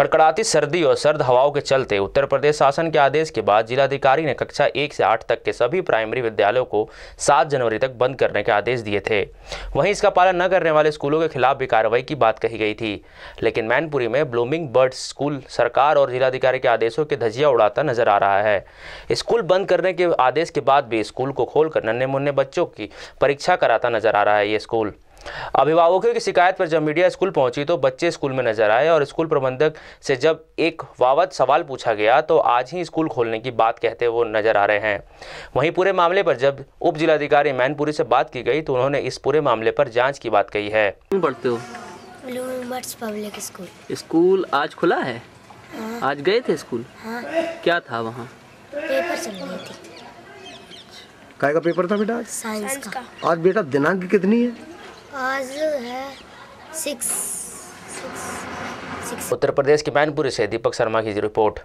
कड़कड़ाती सर्दी और सर्द हवाओं के चलते उत्तर प्रदेश शासन के आदेश के बाद जिलाधिकारी ने कक्षा एक से आठ तक के सभी प्राइमरी विद्यालयों को सात जनवरी तक बंद करने के आदेश दिए थे। वहीं इसका पालन न करने वाले स्कूलों के खिलाफ भी कार्रवाई की बात कही गई थी। लेकिन मैनपुरी में ब्लूमिंग बर्ड स्कूल सरकार और जिलाधिकारी के आदेशों के धजिया उड़ाता नज़र आ रहा है। स्कूल बंद करने के आदेश के बाद भी स्कूल को खोलकर नन्हे मुन्ने बच्चों की परीक्षा कराता नज़र आ रहा है ये स्कूल। अभिभावकों की शिकायत पर जब मीडिया स्कूल पहुँची तो बच्चे स्कूल में नज़र आए और स्कूल प्रबंधक से जब एक वावत सवाल पूछा गया तो आज ही स्कूल खोलने की बात कहते वो नज़र आ रहे हैं। वहीं पूरे मामले पर जब उप जिलाधिकारी मैनपुरी से बात की गई तो उन्होंने इस पूरे मामले पर जाँच की बात कही है। पढ़ते हो? पब्लिक स्कूल स्कूल आज खुला है? हाँ। आज गए थे स्कूल? हाँ। क्या था वहाँ? पेपर चल रही थी। काय का पेपर था बेटा साइंस का। आज बेटा दिनांक कितनी है? आज है। सिक्स उत्तर प्रदेश के मैनपुरी से दीपक शर्मा की रिपोर्ट।